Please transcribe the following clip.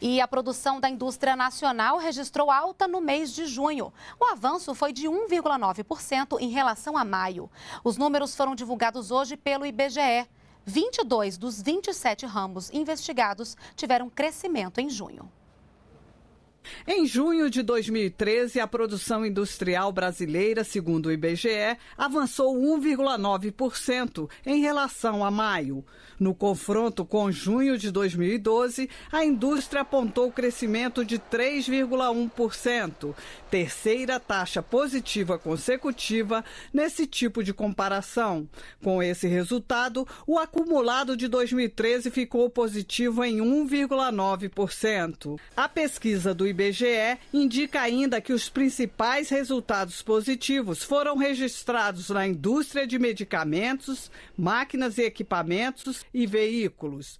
E a produção da indústria nacional registrou alta no mês de junho. O avanço foi de 1,9% em relação a maio. Os números foram divulgados hoje pelo IBGE. 22 dos 27 ramos investigados tiveram crescimento em junho. Em junho de 2013, a produção industrial brasileira, segundo o IBGE, avançou 1,9% em relação a maio. No confronto com junho de 2012, a indústria apontou crescimento de 3,1%, terceira taxa positiva consecutiva nesse tipo de comparação. Com esse resultado, o acumulado de 2013 ficou positivo em 1,9%. A pesquisa do IBGE indica ainda que os principais resultados positivos foram registrados na indústria de medicamentos, máquinas e equipamentos e veículos.